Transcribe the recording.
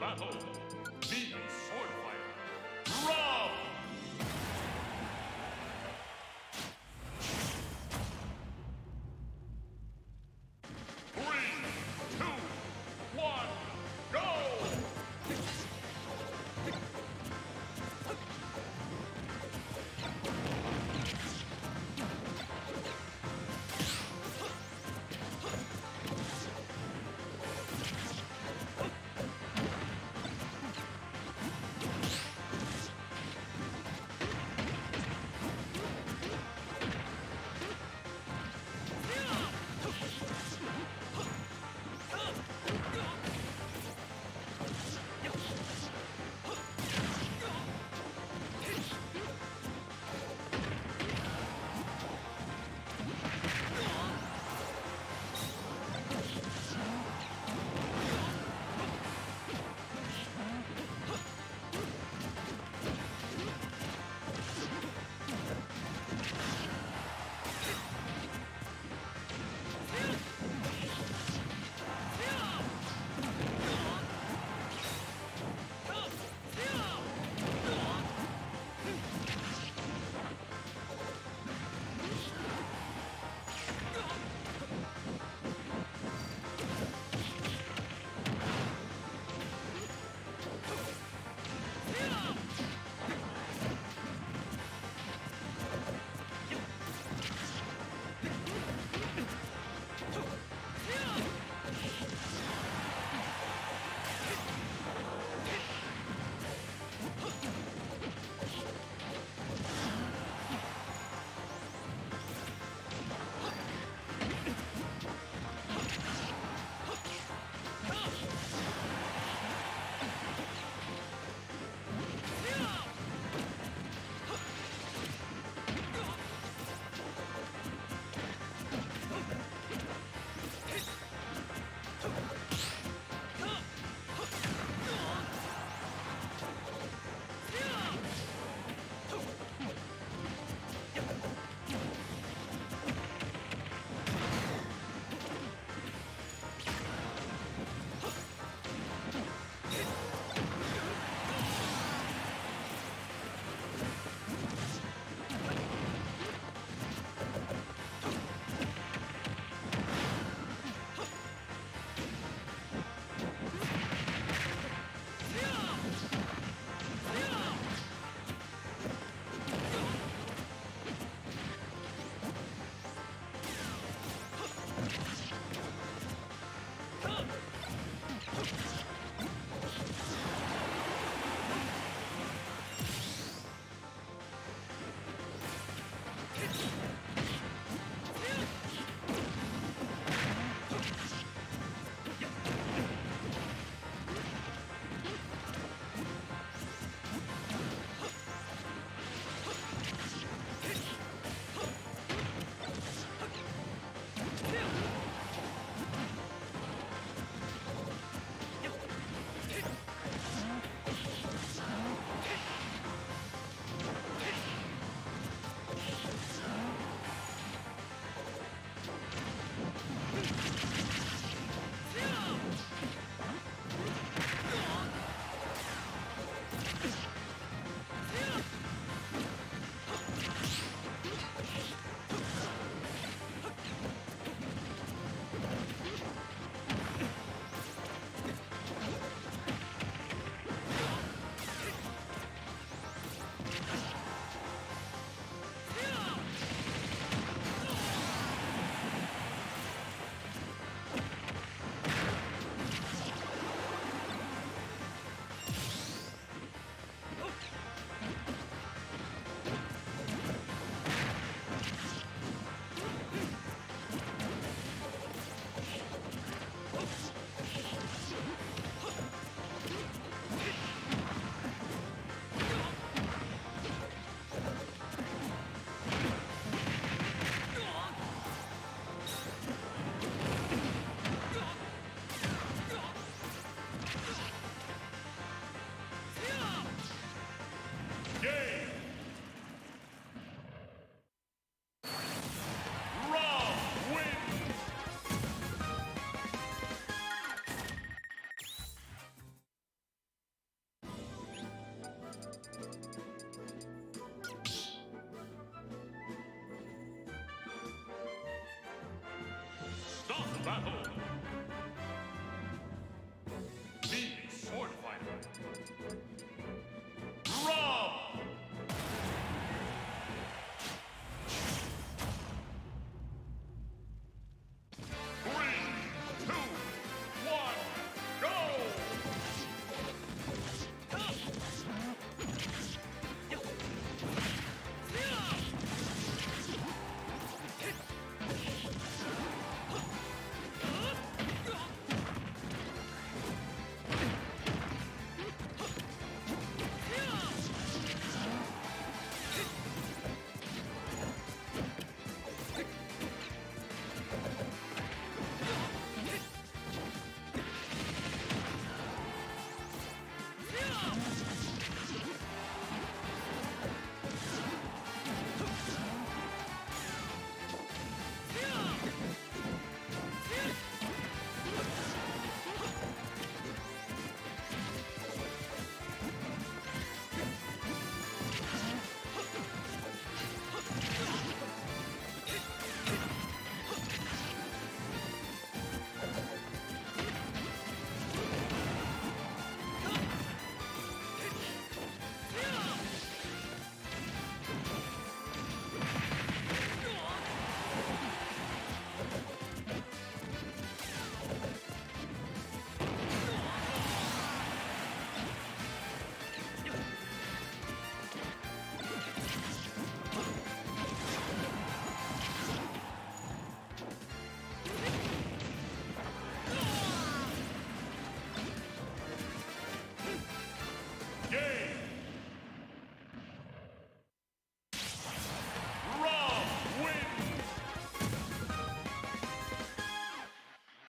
battle.